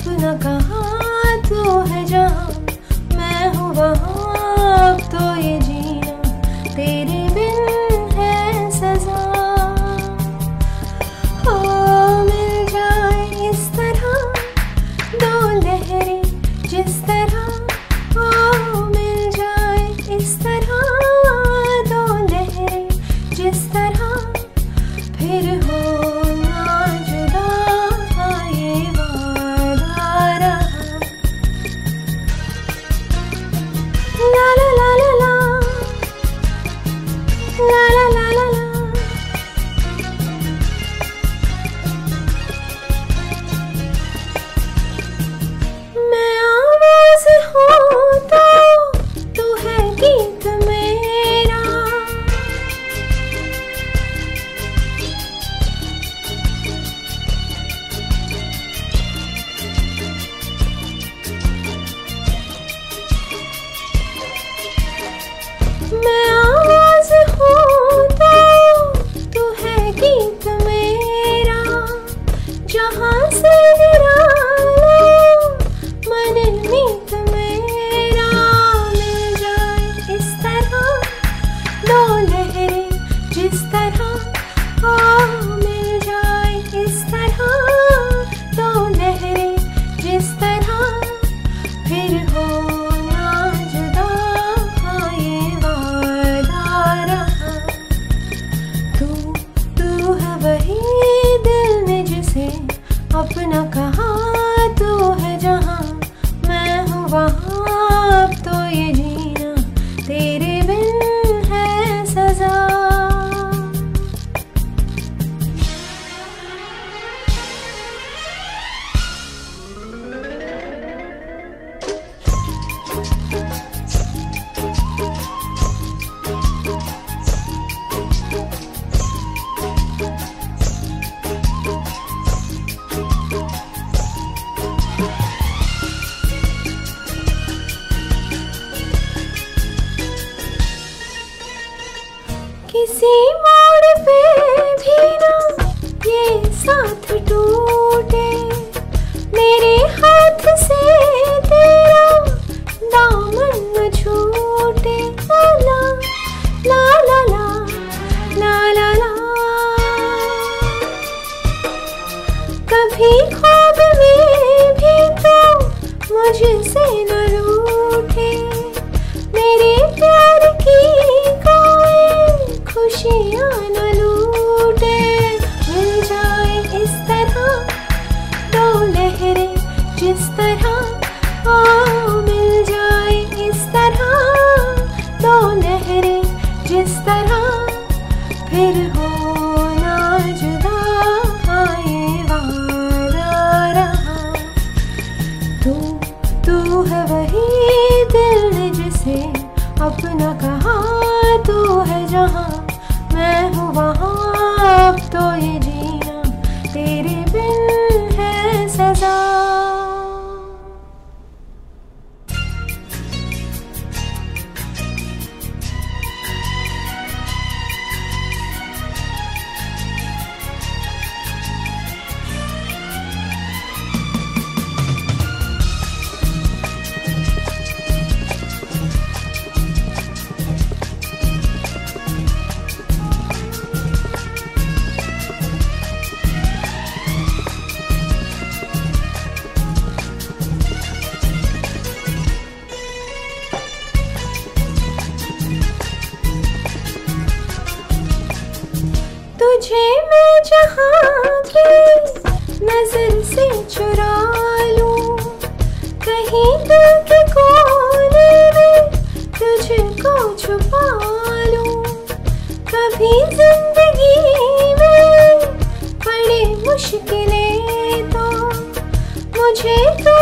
危な la that hung on तुझे मैं जहाँ की नज़र से चुरा लूँ, कहीं दिल के कोने में तुझको छुपा लूँ। कभी ज़िंदगी में बड़ी मुश्किलें तो मुझे तो